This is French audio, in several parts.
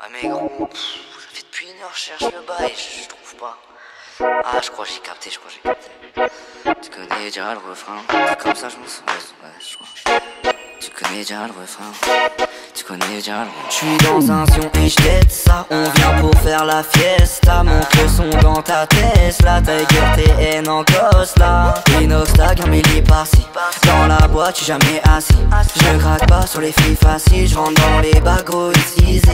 Ah mais gros, pff, ça depuis une heure, je cherche le bail, je, je trouve pas. Ah, je crois j'ai capté, je crois j'ai capté. Tu connais déjà le refrain, comme ça je me sens. Ouais. Tu connais déjà le refrain? Tu connais déjà le refrain? Je suis dans un sion et je ça. On vient pour faire la fiesta. Monte le son dans ta Tesla. Tiger TN en là. Inox tag, un milli par-ci. Dans la boîte, tu jamais assis. Je craque pas sur les filles faciles. Je rentre dans les bagos easy.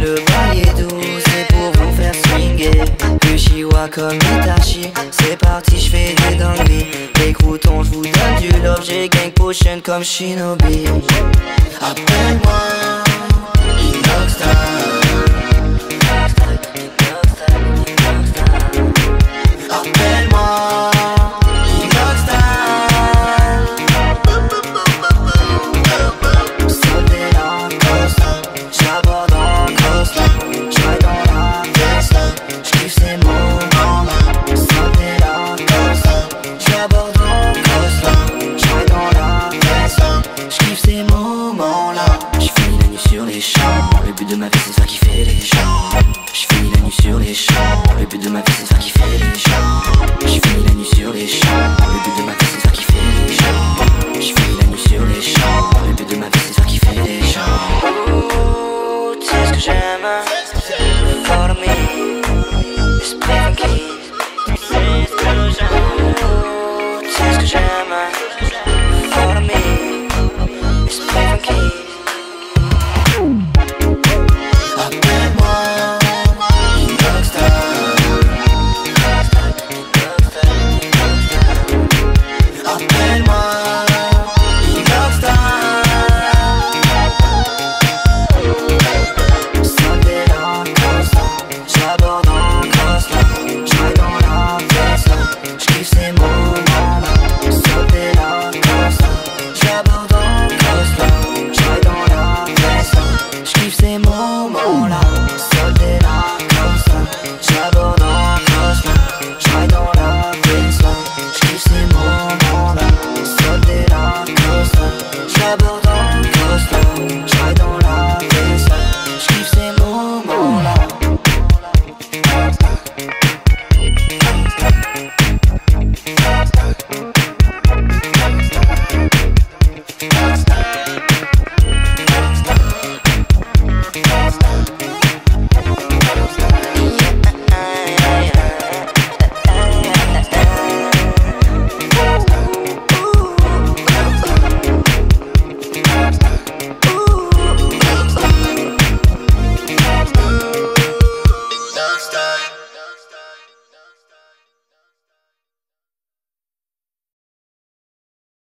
Le bail doux, c'est pour vous faire swinguer. Le chihuahua comme Itachi, c'est parti, j'fais des dingueries. Les croutons, j'vous donne du love, j'ai gang potion comme Shinobi. Appelle-moi. de ma vie c'est faire kiffer les gens. J'ai fini la nuit sur les champs. Le but de ma vie c'est de faire kiffer les gens. J'ai fini la nuit sur les champs. Le but de ma vie c'est de faire kiffer les gens. J'ai fini la nuit sur les champs. Le but de ma vie c'est de faire kiffer les gens. Oh, Tu sais ce que j'aime hein? For me. Esprit funky Tu sais ce que j'aime hein? hacemos